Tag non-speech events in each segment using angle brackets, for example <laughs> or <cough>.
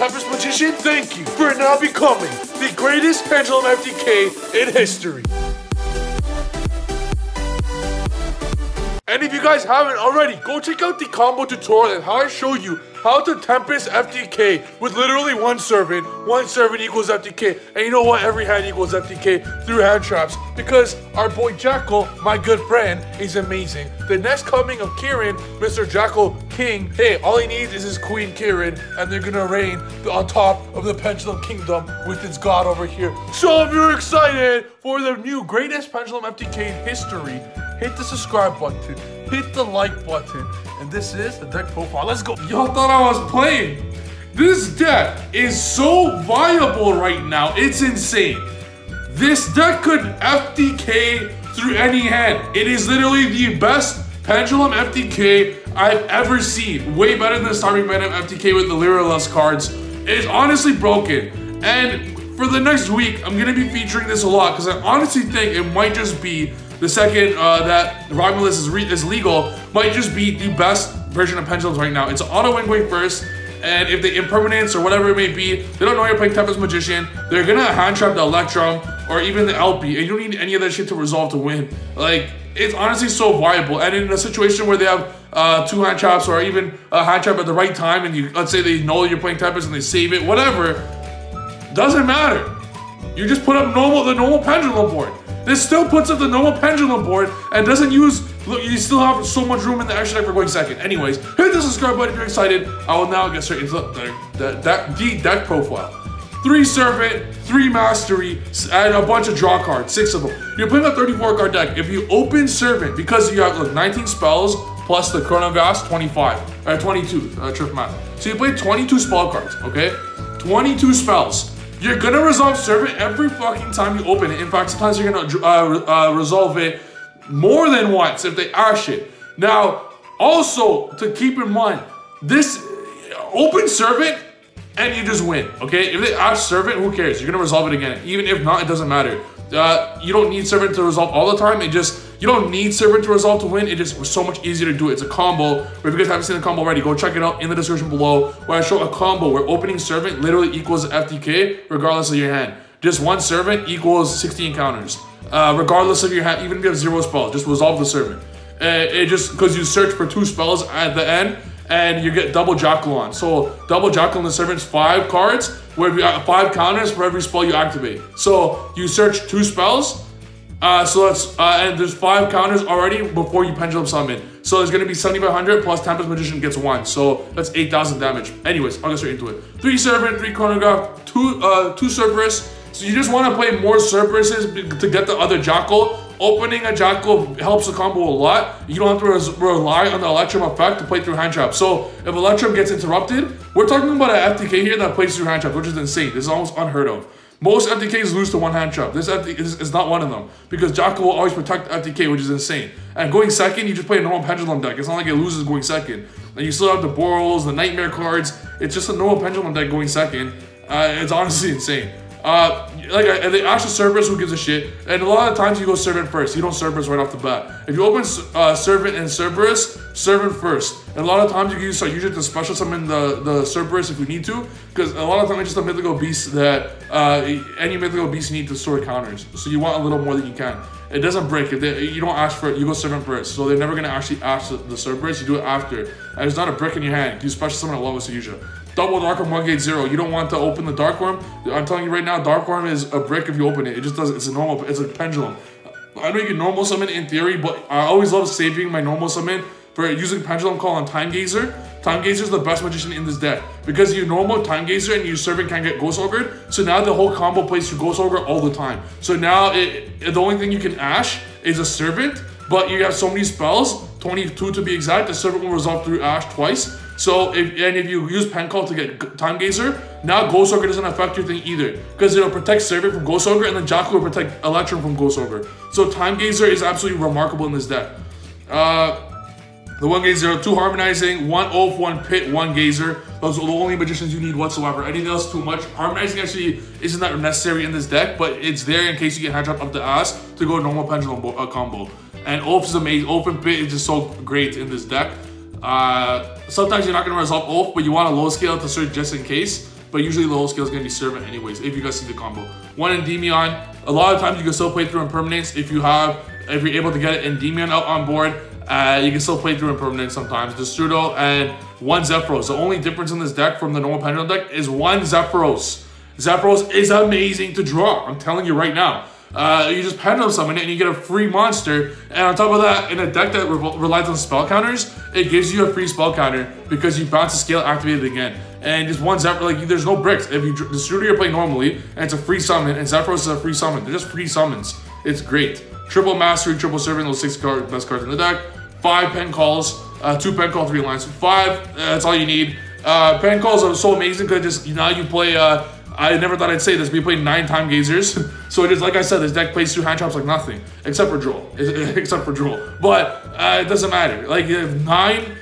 Tempest Magician, thank you. For now becoming the greatest Pendulum FTK in history. And if you guys haven't already, go check out the combo tutorial. And how I show you how to Tempest FTK with literally one servant. One servant equals FTK. And you know what? Every hand equals FTK through hand traps. Because our boy Jackal, my good friend, is amazing. The next coming of Kieran, Mr. Jackal King, hey, all he needs is his queen Kieran, and they're gonna reign on top of the Pendulum Kingdom with its god over here. So if you're excited for the new greatest Pendulum FTK in history, hit the subscribe button, hit the like button, and this is the deck profile. Let's go. Y'all thought I was playing. This deck is so viable right now. It's insane. This deck could FTK through any hand. It is literally the best Pendulum FTK I've ever seen. Way better than the Starving Venom FTK with the Lyraless cards. It is honestly broken. And for the next week, I'm gonna be featuring this a lot because I honestly think it might just be the second uh, that Romulus is, is legal, might just be the best version of Pendulums right now. It's auto win first, and if the impermanence or whatever it may be, they don't know you're playing Tempest Magician, they're gonna hand trap the Electrum or even the LP, and you don't need any of that shit to resolve to win. Like, it's honestly so viable. And in a situation where they have uh, two hand traps or even a hand trap at the right time, and you let's say they know you're playing Tempest and they save it, whatever, doesn't matter. You just put up normal the normal pendulum board. This still puts up the normal pendulum board and doesn't use, look, you still have so much room in the extra deck for going second. Anyways, hit the subscribe button if you're excited. I will now get straight into the, the, the, the deck profile. Three Servant, three Mastery, and a bunch of draw cards, six of them. You're playing a 34 card deck. If you open Servant, because you have look 19 spells plus the Chronogast, 25, or 22, uh, trip math. So you play 22 spell cards, okay? 22 spells. You're gonna resolve servant every fucking time you open it. In fact, sometimes you're gonna uh, uh, resolve it more than once if they ash it. Now, also to keep in mind, this open servant and you just win, okay? If they ash servant, who cares? You're gonna resolve it again. Even if not, it doesn't matter. Uh, you don't need servant to resolve all the time. It just you don't need servant to resolve to win. It just was so much easier to do it. It's a combo. If you guys haven't seen the combo already, go check it out in the description below where I show a combo where opening servant literally equals FTK regardless of your hand. Just one servant equals 16 encounters. Uh, regardless of your hand, even if you have zero spells, just resolve the servant. Uh, it just because you search for two spells at the end and you get double Jackal. So double Jackal in the servant's five cards, where you five counters for every spell you activate. So you search two spells, uh, so that's, uh, and there's five counters already before you pendulum summon. So there's gonna be 7500 plus Tempest Magician gets one. So that's 8000 damage. Anyways, I'll get straight into it. Three Servant, three Chronograph, two, uh, two Cerberus. So you just wanna play more Cerberuses to get the other Jackal. Opening a Jackal helps the combo a lot. You don't have to rely on the Electrum effect to play through hand trap. So if Electrum gets interrupted, we're talking about an FTK here that plays through hand trap, which is insane. This is almost unheard of. Most FTKs lose to one hand trap. This FTK is, not one of them because Jackal will always protect FTK, which is insane. And going second, you just play a normal pendulum deck. It's not like it loses going second. And you still have the Borals, the Knightmare cards. It's just a normal pendulum deck going second. Uh, it's honestly <laughs> insane. Uh, like uh, ask the Cerberus who gives a shit, and a lot of times you go servant first. You don't Cerberus right off the bat. If you open uh, servant and Cerberus, servant first. And a lot of times you can use, start using to special summon the the Cerberus if you need to, because a lot of times it's just a mythical beast that uh, any mythical beast you need to store counters. So you want a little more than you can. It doesn't break. If they, you don't ask for it, you go servant first. So they're never gonna actually ask the, Cerberus. You do it after, and it's not a brick in your hand. You special summon a Lotus Usual. Double Dark Worm, one gate zero. You don't want to open the Dark Worm. I'm telling you right now, Dark Worm is a brick if you open it. It just does. It's a normal. It's a pendulum. I know you can normal summon in theory, but I always love saving my normal summon for using Pendulum Call on Time Gazer. Time Gazer is the best magician in this deck because you normal Time Gazer and your servant can't get Ghost Ogre. So now the whole combo plays through Ghost Ogre all the time. So now it, the only thing you can Ash is a servant, but you have so many spells, 22 to be exact. The servant will resolve through Ash twice. So if and if you use pen call to get time gazer, now Ghost Ogre doesn't affect your thing either. Because it'll protect Servant from Ghost Ogre and then Jackal will protect Electrum from Ghost Ogre. So Time Gazer is absolutely remarkable in this deck. Uh the one gazer, two harmonizing, one oath, one pit, one gazer. Those are the only magicians you need whatsoever. Anything else too much. Harmonizing actually isn't that necessary in this deck, but it's there in case you get hand trap up the ass to go normal pendulum uh, combo. And oath is amazing. Oath and pit is just so great in this deck. Uh, sometimes you're not going to resolve oath, but you want a low scale to search just in case. But usually the whole skill is gonna be Servant anyways, if you guys see the combo. One Endymion, a lot of times you can still play through Impermanence if you have, if you're able to get Endymion out on board, uh, you can still play through Impermanence sometimes. The Destrudo and one Zephyros. The only difference in this deck from the normal Pendulum deck is one Zephyros. Zephyros is amazing to draw, I'm telling you right now. Uh, you just pendulum summon it and you get a free monster. And on top of that, in a deck that re relies on spell counters, it gives you a free spell counter because you bounce a scale activated again. And just one Zephyr, like there's no bricks. If you the shooter you're playing normally, and it's a free summon, and Zephyros is a free summon. They're just free summons. It's great. Triple Mastery, Triple Servant, those six card, best cards in the deck. Five pen calls, uh, two pen call, three lines. Five, uh, that's all you need. Uh, pen calls are so amazing because just now you play uh, I never thought I'd say this, but you play nine time gazers. <laughs> so it is like I said, this deck plays two hand traps like nothing, except for Droll, <laughs> except for Droll. But uh, it doesn't matter. Like you nine,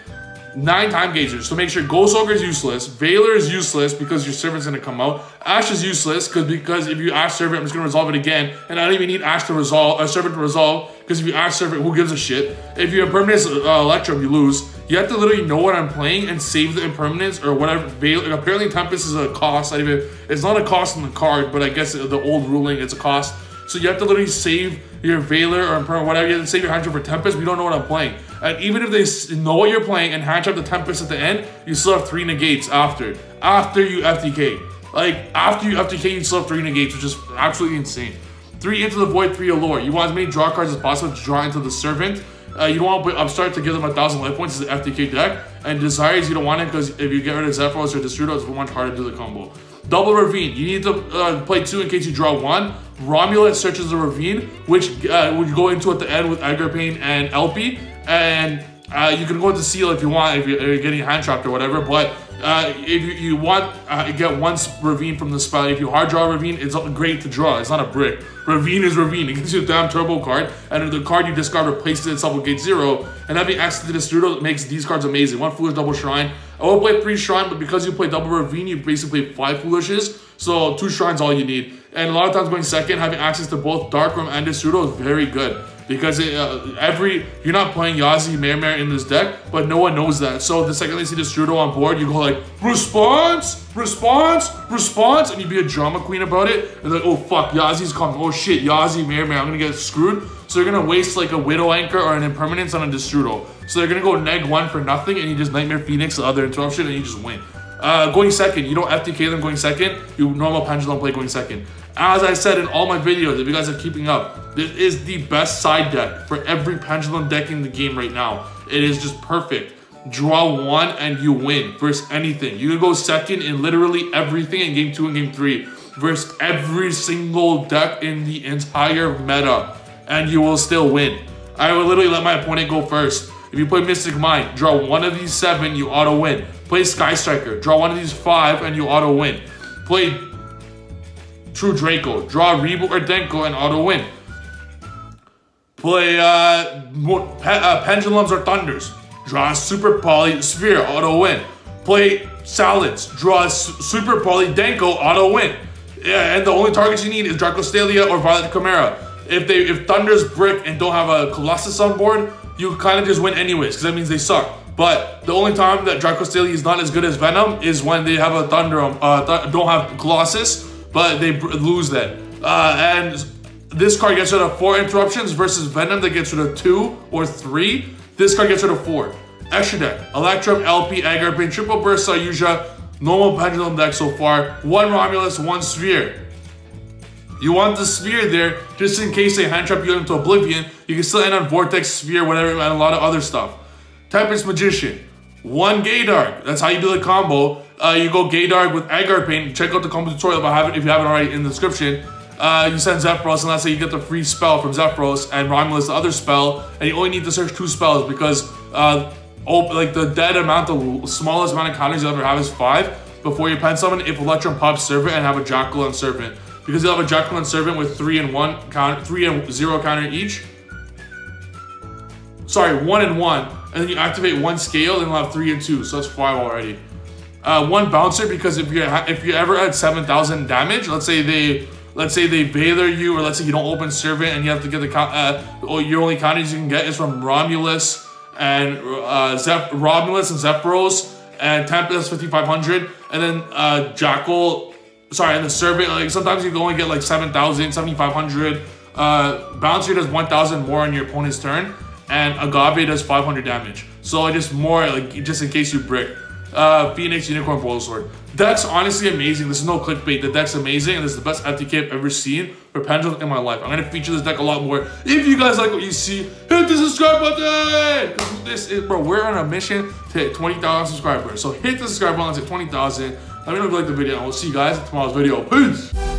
nine time gazers. So make sure Ghost Ogre is useless, Veiler is useless because your servant's gonna come out. Ash is useless because because if you Ash servant, I'm just gonna resolve it again, and I don't even need Ash to resolve a servant to resolve because if you Ash servant, who gives a shit? If you impermanence uh, Electrum, you lose. You have to literally know what I'm playing and save the impermanence or whatever. Apparently, Tempest is a cost. I even it's not a cost in the card, but I guess the old ruling it's a cost. So you have to literally save your Veiler or Impermanent, whatever. You have to save your trap for Tempest. We don't know what I'm playing. And even if they know what you're playing and hand trap the Tempest at the end, you still have three negates after. After you FTK. Like, after you FTK, you still have three negates, which is absolutely insane. Three into the void, three allure. You want as many draw cards as possible to draw into the servant. Uh, you don't want to put Upstart to give them a thousand life points as an FTK deck. And Desires, you don't want it because if you get rid of Zephyros or Destrudo, it's much harder to do the combo. Double Ravine. You need to uh, play two in case you draw one. Romulus searches the Ravine, which uh, would go into at the end with Agripane and Elpie. And uh, you can go into Seal if you want, if you're getting hand trapped or whatever. But uh, if you, you want uh, get one ravine from the spell, if you hard draw ravine, it's great to draw. It's not a brick. Ravine is ravine. It gives you a damn turbo card, and the card you discard replaces itself with gate zero. And having access to the Destrudo makes these cards amazing. One foolish double shrine. I will play three shrine, but because you play double ravine, you basically play five foolishes. So two shrines all you need. And a lot of times going second, having access to both Dark Worm and Destrudo is very good because it, uh, every you're not playing Yazi Mermer in this deck, but no one knows that. So the second they see Destrudo on board, you go like response, response, response, and you be a drama queen about it. And like, oh fuck, Yazi's coming. Oh shit, Yazi Mermer, I'm gonna get screwed. So they're gonna waste like a Widow Anchor or an Impermanence on a Destrudo. So they're gonna go neg one for nothing, and you just Knightmare Phoenix the other interruption, and you just win. Uh, going second, you don't FTK them going second, you normal pendulum play going second. As I said in all my videos, if you guys are keeping up, this is the best side deck for every pendulum deck in the game right now. It is just perfect. Draw one and you win versus anything. You can go second in literally everything in game two and game three versus every single deck in the entire meta and you will still win. I will literally let my opponent go first. If you play Mystic Mine, draw one of these seven, you auto win. Play Sky Striker, draw one of these five, and you auto win. Play True Draco, draw Rebo or Denko, and auto win. Play uh, pe uh, Pendulums or Thunders, draw Super Poly Sphere, auto win. Play Salads, draw Super Poly Denko, auto win. Yeah, and the only targets you need is Draco Dracostalia or Violet Chimera. If they if Thunder's brick and don't have a Colossus on board, you kind of just win anyways, because that means they suck. But the only time that Draco Dracostalia is not as good as Venom is when they have a Thunder, uh, th don't have Colossus, but they lose that. Uh, and this card gets rid of four interruptions versus Venom that gets rid of two or three. This card gets rid of four. Extra deck, Electrum, LP, Agripane, Triple Burst, Saryuja, normal Pendulum deck so far. One Romulus, one Sphere. You want the sphere there just in case they hand trap you into oblivion. You can still end on vortex, sphere, whatever, and a lot of other stuff. Tempest Magician. One Gaydark. That's how you do the combo. Uh, you go Gaydark with Agripane. Check out the combo tutorial if, if you haven't already in the description. Uh, you send Zephyros, and say you get the free spell from Zephyros, and Romulus the other spell, and you only need to search two spells because uh, like the dead amount, the smallest amount of counters you ever have is five. Before you pen summon, if Electrum pops Servant and have a Jackal and Servant because you'll have a Jackal and Servant with three and one count, three and zero counter each. Sorry, one and one, and then you activate one scale, and you'll have three and two, so that's five already. Uh, one bouncer because if you if you ever had seven thousand damage, let's say they let's say they Veiler you, or let's say you don't open servant and you have to get the uh, your only counters you can get is from Romulus and uh, Zep Romulus and Zephyros and Tempest 5500, and then uh, Jackal, sorry, and the Servant, like sometimes you can only get like 7,000, 7,500. Uh, Bouncer does 1,000 more on your opponent's turn, and Agave does 500 damage. So just more, like just in case you brick. Uh, Phoenix Unicorn Sword. Deck's honestly amazing. This is no clickbait. The deck's amazing, and this is the best FTK I've ever seen for Pendulum in my life. I'm gonna feature this deck a lot more. If you guys like what you see, hit the subscribe button! This is, bro, we're on a mission to hit 20,000 subscribers. So hit the subscribe button to 20,000. Let me know if you like the video, and we'll see you guys in tomorrow's video. Peace!